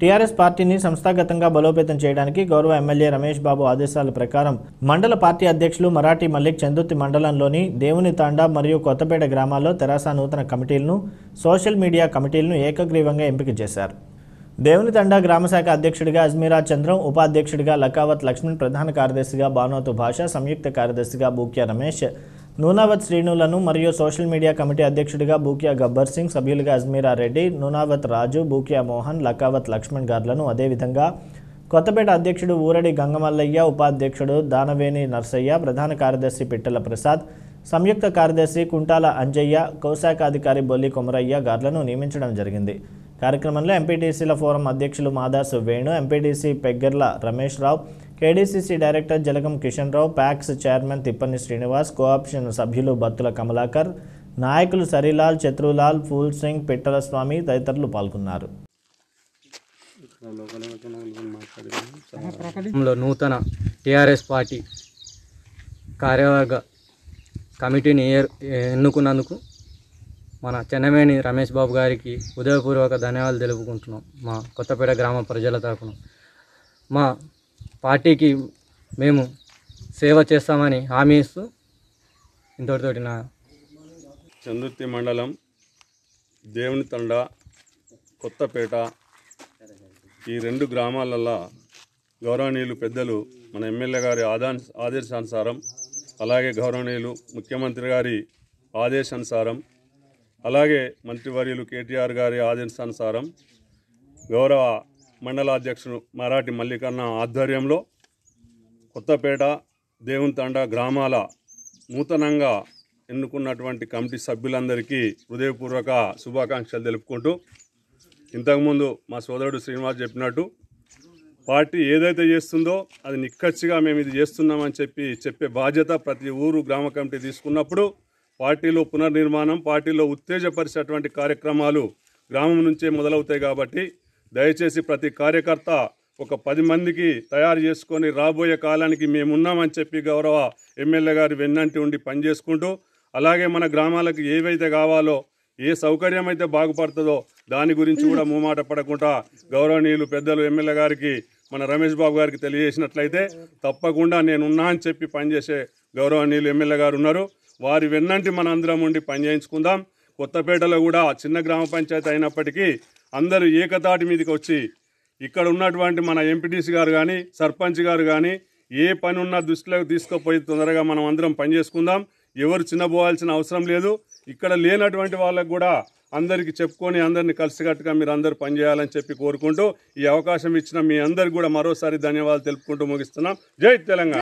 TRS పార్టీని సంస్థాగతంగా బలోపేతం చేయడానికి గౌరవ ఎమ్మెల్యే రమేష్ బాబు ఆదేశాల ప్రకారం మండల పార్టీ అధ్యక్షులు మరాఠీ మల్లిక్ చందుర్తి మండలంలోని దేవుని తాండా మరియు కొత్తపేట గ్రామాల్లో తెరాస నూతన కమిటీలను సోషల్ మీడియా కమిటీలను ఏకగ్రీవంగా ఎంపిక చేశారు. దేవుని తండా గ్రామశాఖ అధ్యక్షుడిగా అజ్మీరా చంద్రం ఉపాధ్యక్షుడిగా లకావత్ లక్ష్మణ్ ప్రధాన కార్యదర్శిగా భానోతు భాష సంయుక్త కార్యదర్శిగా బూక్యా రమేష్ నూనావత్ శ్రీనులను మరియు సోషల్ మీడియా కమిటీ అధ్యక్షుడిగా బూకియా గబ్బర్ సింగ్ సభ్యులుగా అజ్మీరా రెడ్డి నూనావత్ రాజు బూకియా మోహన్ లకావత్ లక్ష్మణ్ గార్లను అదేవిధంగా కొత్తపేట అధ్యక్షుడు ఊరడి గంగమల్లయ్య ఉపాధ్యక్షుడు దానవేణి నర్సయ్య ప్రధాన కార్యదర్శి పిట్టల ప్రసాద్ సంయుక్త కార్యదర్శి కుంటాల అంజయ్య కౌశాఖాధికారి బొల్లి కొమరయ్య గార్లను నియమించడం జరిగింది. కార్యక్రమంలో ఎంపీటీసీల ఫోరం అధ్యక్షులు Madasu Venu MPTC Peggarla Ramesh Rao KDCC director Jalagam Kishan Rao PACS chairman Tippani Srinivas cooption సభ్యులు బత్తుల కమలాకర్ నాయకులు సరిలాల్ చత్రులాల్ ఫూల్ సింగ్ పిట్టల స్వామి తదితరులు పాల్గొన్నారు. నూతన టీఆర్ఎస్ పార్టీ కార్యవర్గ కమిటీని ఎన్నుకున్నందుకు మన చెన్నమేని రమేష్ బాబు గారికి ఉదయపూర్వక ధన్యవాదాలు తెలుపుకుంటున్నాం మా కొత్తపేట గ్రామ ప్రజల తరఫున మా పార్టీకి మేము సేవ చేస్తామని హామీ ఇస్తూ ఇంతటితోటి నా చందుర్తి మండలం దేవుని తండ కొత్తపేట ఈ రెండు గ్రామాలల్లో గౌరవనీయులు పెద్దలు మన ఎమ్మెల్యే గారి ఆదా ఆదేశానుసారం అలాగే గౌరవనీయులు ముఖ్యమంత్రి గారి ఆదేశానుసారం అలాగే మంత్రివర్యులు కేటీఆర్ గారి ఆదేశానుసారం గౌరవ మండలాధ్యక్షుడు మరాఠి మరాఠీ మల్లికన్న ఆధ్వర్యంలో కొత్తపేట దేవునితండ గ్రామాల నూతనంగా ఎన్నుకున్నటువంటి కమిటీ సభ్యులందరికీ హృదయపూర్వక శుభాకాంక్షలు తెలుపుకుంటూ ఇంతకుముందు మా సోదరుడు శ్రీనివాస్ చెప్పినట్టు పార్టీ ఏదైతే చేస్తుందో అది నిక్కచ్చిగా మేము ఇది చేస్తున్నామని చెప్పి చెప్పే బాధ్యత ప్రతి ఊరు గ్రామ కమిటీ తీసుకున్నప్పుడు పార్టీలో పునర్నిర్మాణం పార్టీలో ఉత్తేజపరిచేటువంటి కార్యక్రమాలు గ్రామం నుంచే మొదలవుతాయి కాబట్టి దయచేసి ప్రతి కార్యకర్త ఒక పది మందికి తయారు చేసుకొని రాబోయే కాలానికి మేమున్నామని చెప్పి గౌరవ ఎమ్మెల్యే గారి వెన్నంటి ఉండి పనిచేసుకుంటూ అలాగే మన గ్రామాలకు ఏవైతే కావాలో ఏ సౌకర్యం అయితే బాగుపడుతుందో దాని గురించి కూడా మూమాట పడకుండా గౌరవనీయులు పెద్దలు ఎమ్మెల్యే గారికి మన రమేష్ బాబు గారికి తెలియజేసినట్లయితే తప్పకుండా నేనున్నా అని చెప్పి పనిచేసే గౌరవనీయులు ఎమ్మెల్యే గారు ఉన్నారు. వారి వెన్నంటి మన అందరం ఉండి పనిచేయించుకుందాం. కొత్తపేటలో కూడా చిన్న గ్రామ పంచాయతీ అయినప్పటికీ అందరూ ఏకతాటి మీదకి వచ్చి ఇక్కడ ఉన్నటువంటి మన ఎంపీటీసీ గారు కానీ సర్పంచ్ గారు కానీ ఏ పని ఉన్నా దృష్టిలోకి తీసుకుపోయి తొందరగా మనం అందరం పనిచేసుకుందాం ఎవరు చిన్నపోవాల్సిన అవసరం లేదు. ఇక్కడ లేనటువంటి వాళ్ళకు కూడా అందరికీ చెప్పుకొని అందరినీ కలిసికట్టుగా మీరు అందరూ పనిచేయాలని చెప్పి కోరుకుంటూ ఈ అవకాశం ఇచ్చిన మీ అందరికి కూడా మరోసారి ధన్యవాదాలు తెలుపుకుంటూ ముగిస్తున్నాం. జై తెలంగాణ.